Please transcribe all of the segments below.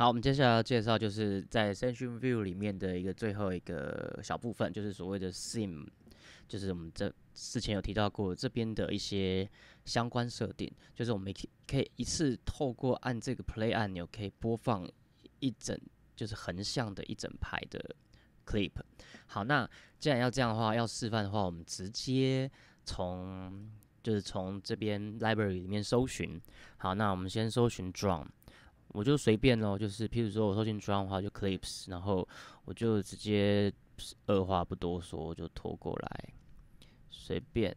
好，我们接下来要介绍就是在 Session View 里面的一个最后一个小部分，就是所谓的 Sim，就是我们这之前有提到过这边的一些相关设定，就是我们可以可以一次透过按这个 Play 按钮，可以播放一整就是横向的一整排的 Clip。好，那既然要这样的话，要示范的话，我们直接从就是从这边 Library 里面搜寻。好，那我们先搜寻 Drum。我就随便咯，就是譬如说我搜寻 drum 的话，就 clips，然后我就直接二话不多说就拖过来，随便。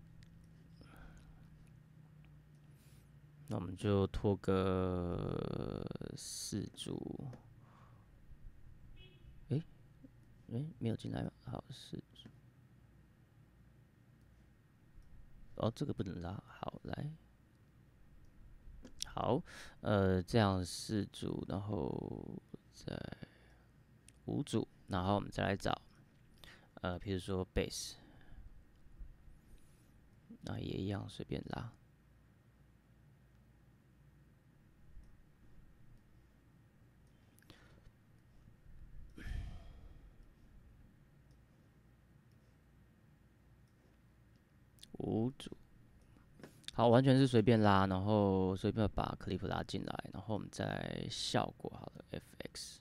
那我们就拖个四组。诶，诶，没有进来吗？好，四组。哦，这个不能拉，好来。好，呃，这样四组，然后再五组，然后我们再来找，呃，比如说 base，那也一样随便拉，五组。好，完全是随便拉，然后随便把 clip 拉进来，然后我们再效果好了，FX。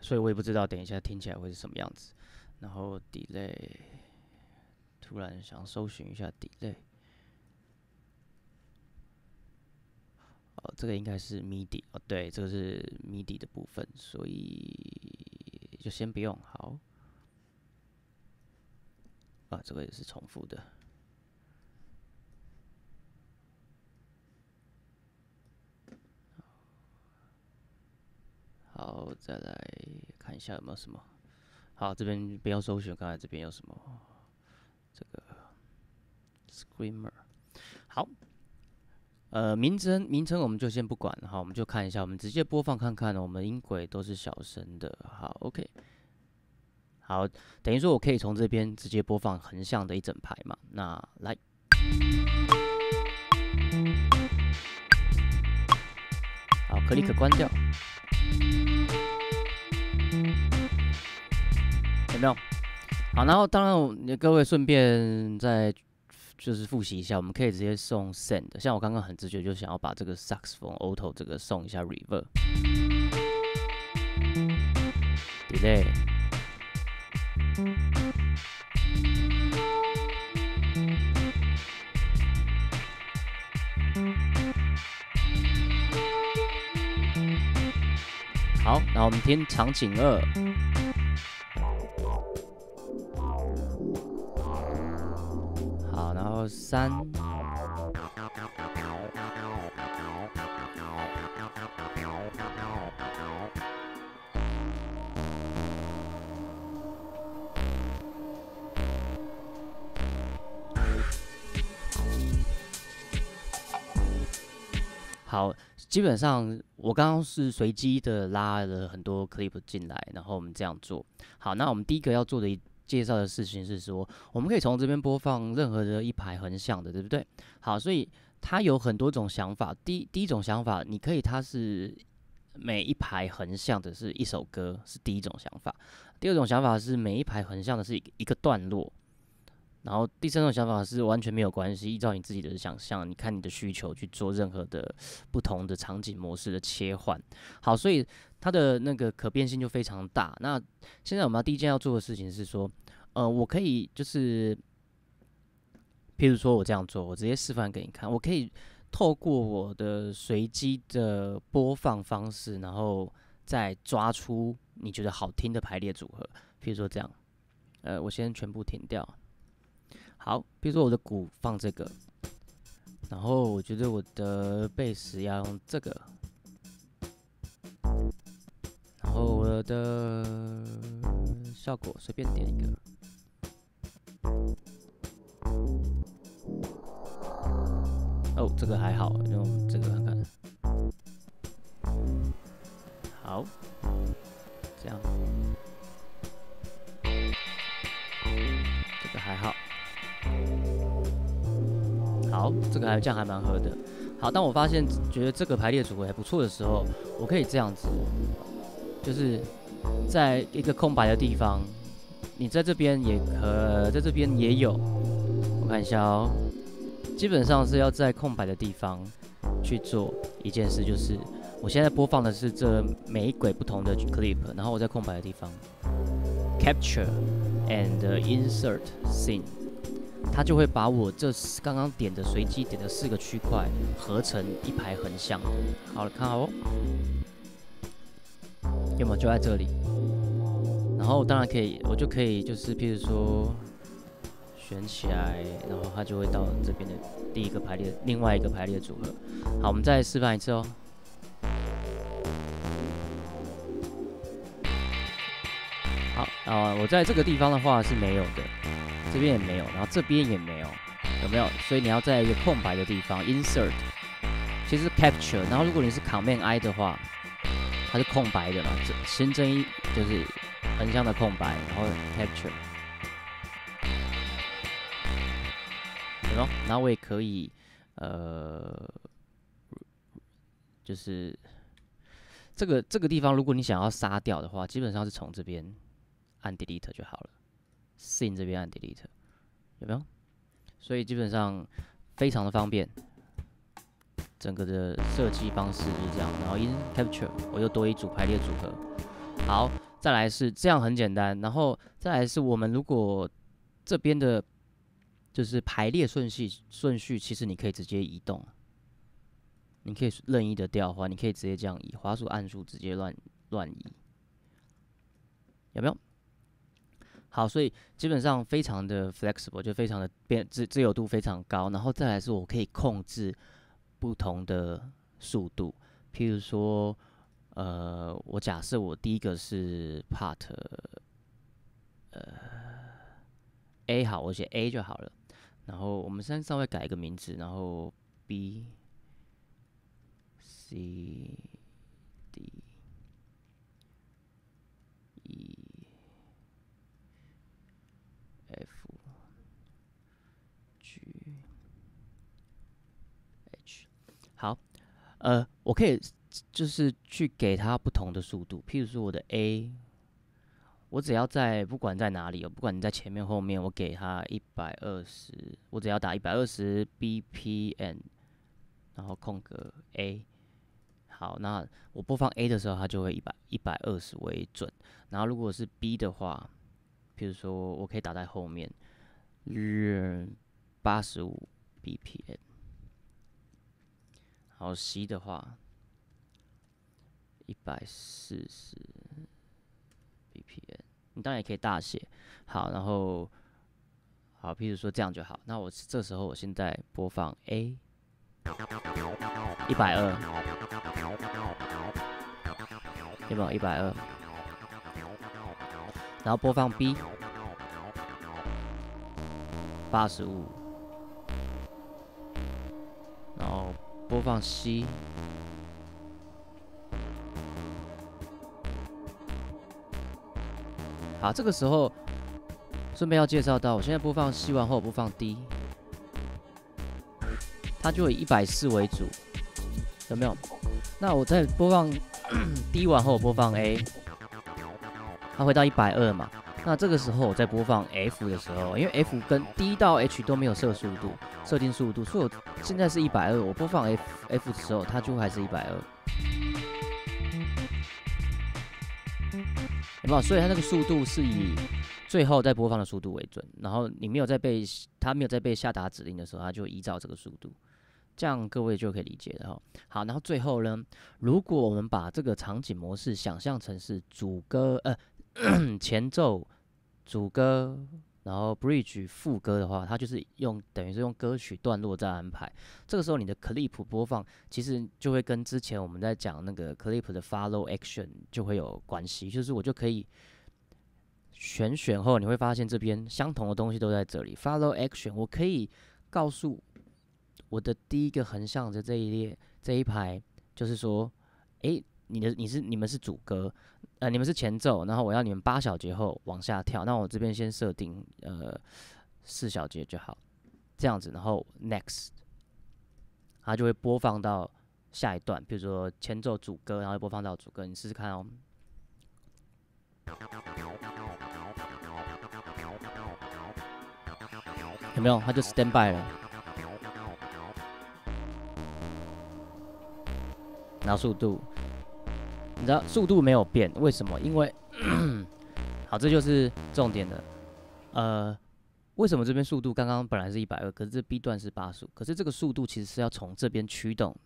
所以我也不知道等一下听起来会是什么样子。然后 delay，突然想搜寻一下 delay。哦，这个应该是 MIDI 哦，对，这个是 MIDI 的部分，所以就先不用。好，啊，这个也是重复的。好，再来看一下有没有什么。好，这边不要搜寻，看看这边有什么。这个 Screamer，好。呃，名称名称我们就先不管了哈，我们就看一下，我们直接播放看看，我们音轨都是小声的。好，OK，好，等于说我可以从这边直接播放横向的一整排嘛。那来，好，click 关掉，有没有？好，然后当然，各位顺便在。就是复习一下，我们可以直接送 send，像我刚刚很直觉就想要把这个 saxophone auto 这个送一下 reverb，delay，好，那我们听场景二。三。好，基本上我刚刚是随机的拉了很多 clip 进来，然后我们这样做好。那我们第一个要做的一。介绍的事情是说，我们可以从这边播放任何的一排横向的，对不对？好，所以它有很多种想法。第第一种想法，你可以它是每一排横向的是一首歌，是第一种想法。第二种想法是每一排横向的是一个段落。然后第三种想法是完全没有关系，依照你自己的想象，你看你的需求去做任何的不同的场景模式的切换。好，所以它的那个可变性就非常大。那现在我们要第一件要做的事情是说，呃，我可以就是，譬如说我这样做，我直接示范给你看，我可以透过我的随机的播放方式，然后再抓出你觉得好听的排列组合。譬如说这样，呃，我先全部停掉。好，比如说我的鼓放这个，然后我觉得我的贝斯要用这个，然后我的效果随便点一个。哦，这个还好，用这个看看。好，这样，这个还好，好，这个还这样还蛮合的。好，当我发现觉得这个排列组合还不错的时候，我可以这样子，就是在一个空白的地方，你在这边也可，在这边也有，我看一下哦，基本上是要在空白的地方去做一件事，就是我现在播放的是这每一轨不同的 clip，然后我在空白的地方 capture and insert scene。它就会把我这刚刚点的随机点的四个区块合成一排横向。好了，看好哦，有没有就在这里？然后当然可以，我就可以就是，譬如说选起来，然后它就会到这边的第一个排列，另外一个排列组合。好，我们再示范一次哦。啊，我在这个地方的话是没有的。这边也没有，然后这边也没有，有没有？所以你要在一个空白的地方 insert，其实 capture。然后如果你是 command I 的话，它是空白的嘛，新增一就是横向的空白，然后 capture，有没有？然后我也可以，呃，就是这个这个地方，如果你想要杀掉的话，基本上是从这边按 delete 就好了。，sin 这边按 Delete，有没有？所以基本上非常的方便，整个的设计方式就是这样。然后 In Capture 我又多一组排列组合。好，再来是这样很简单。然后再来是我们如果这边的，就是排列顺序顺序，其实你可以直接移动，你可以任意的调换，你可以直接这样移，滑鼠按住直接乱乱移，有没有？好，所以基本上非常的 flexible，就非常的变自自由度非常高。然后再来是我可以控制不同的速度，譬如说，呃，我假设我第一个是 part，呃，A 好，我写 A 就好了。然后我们先稍微改一个名字，然后 B、C、D、E。好，呃，我可以就是去给它不同的速度，譬如说我的 A，我只要在不管在哪里，不管你在前面后面，我给它一百二十，我只要打一百二十 BPM，然后空格 A，好，那我播放 A 的时候，它就会一百一百二十为准，然后如果是 B 的话，譬如说我可以打在后面，日八十五 BPM。然后 C 的话，一百四十 BPM，你当然也可以大写。好，然后好，譬如说这样就好。那我这时候我现在播放 A，一百二，有没有一百二？然后播放 B，八十五。然后播放 C，好，这个时候顺便要介绍到，我现在播放 C 完后播放 D，它就以一百四为主，有没有？那我在播放 D 完后播放 A，它会到一百二嘛？那这个时候我在播放 F 的时候，因为 F 跟 D 到 H 都没有设速度，设定速度，所以我现在是一百二。我播放 F F 的时候，它就还是一百二。有没有？所以它那个速度是以最后在播放的速度为准，然后你没有在被它没有在被下达指令的时候，它就依照这个速度，这样各位就可以理解了哈。好，然后最后呢，如果我们把这个场景模式想象成是主歌，呃。前奏、主歌，然后 bridge 副歌的话，它就是用等于是用歌曲段落在安排。这个时候你的 clip 播放其实就会跟之前我们在讲那个 clip 的 follow action 就会有关系，就是我就可以选选后，你会发现这边相同的东西都在这里。follow action 我可以告诉我的第一个横向的这一列这一排，就是说，诶。你的你是你们是主歌，呃，你们是前奏，然后我要你们八小节后往下跳，那我这边先设定呃四小节就好，这样子，然后 next，它就会播放到下一段，比如说前奏主歌，然后播放到主歌，你试试看哦。有没有？它就 stand by 了，然后速度，你知道速度没有变，为什么？因为，好，这就是重点的，呃，为什么这边速度刚刚本来是一百二，可是这 B 段是八十五，可是这个速度其实是要从这边驱动。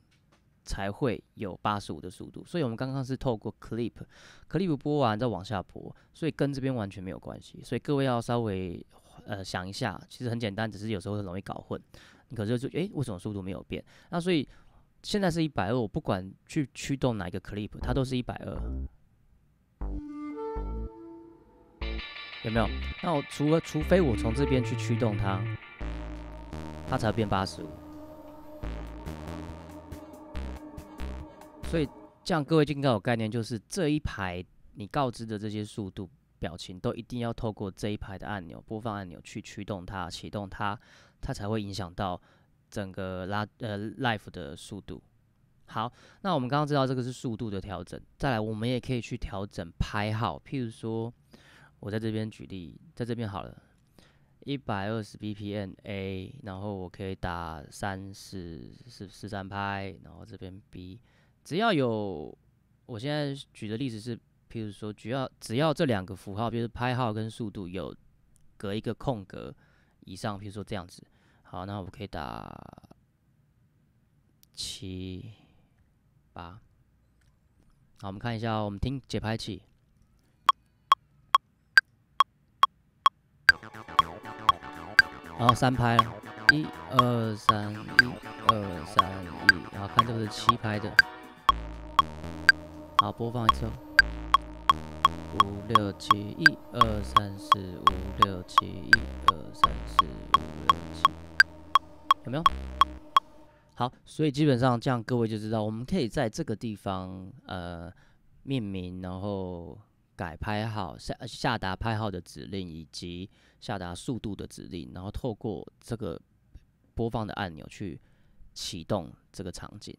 才会有八十五的速度，所以我们刚刚是透过 clip，clip 播完再往下播，所以跟这边完全没有关系。所以各位要稍微呃想一下，其实很简单，只是有时候很容易搞混。你可是就诶，为什么速度没有变？那所以现在是一百二，我不管去驱动哪一个 clip，它都是一百二，有没有？那我除了除非我从这边去驱动它，它才会变八十五。所以这样各位就应该有概念，就是这一排你告知的这些速度、表情，都一定要透过这一排的按钮、播放按钮去驱动它、启动它，它才会影响到整个拉呃 life 的速度。好，那我们刚刚知道这个是速度的调整，再来我们也可以去调整拍号，譬如说我在这边举例，在这边好了，一百二十 BPM A，然后我可以打三四四四三拍，然后这边 B。只要有，我现在举的例子是，譬如说，只要只要这两个符号，比如拍号跟速度有隔一个空格以上，比如说这样子，好，那我们可以打七八。好，我们看一下，我们听节拍器，然后三拍，一二三，一二三一，然后看这个是七拍的。好，播放一次。五六七，一二三四，五六七，一二三四，五六七，有没有？好，所以基本上这样，各位就知道，我们可以在这个地方呃命名，然后改拍号，下下达拍号的指令，以及下达速度的指令，然后透过这个播放的按钮去启动这个场景。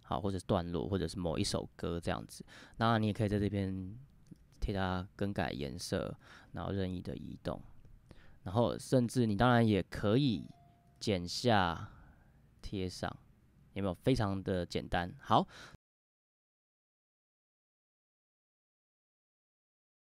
好，或者是段落，或者是某一首歌这样子，当然你也可以在这边替它更改颜色，然后任意的移动，然后甚至你当然也可以剪下贴上，有没有？非常的简单。好。